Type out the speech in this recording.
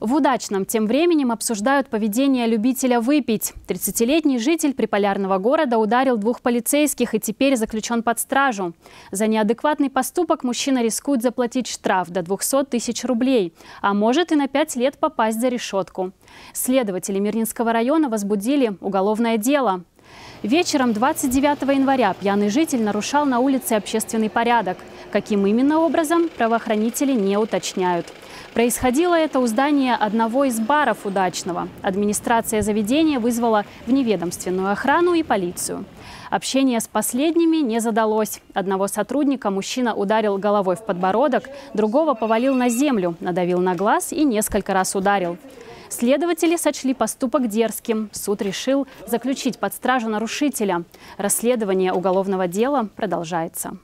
В Удачном тем временем обсуждают поведение любителя выпить. 30-летний житель приполярного города ударил двух полицейских и теперь заключен под стражу. За неадекватный поступок мужчина рискует заплатить штраф до 200 тысяч рублей, а может и на 5 лет попасть за решетку. Следователи Мирнинского района возбудили уголовное дело. Вечером 29 января пьяный житель нарушал на улице общественный порядок. Каким именно образом, правоохранители не уточняют. Происходило это у здания одного из баров удачного. Администрация заведения вызвала вневедомственную охрану и полицию. Общение с последними не задалось. Одного сотрудника мужчина ударил головой в подбородок, другого повалил на землю, надавил на глаз и несколько раз ударил. Следователи сочли поступок дерзким. Суд решил заключить под стражу нарушителя. Расследование уголовного дела продолжается.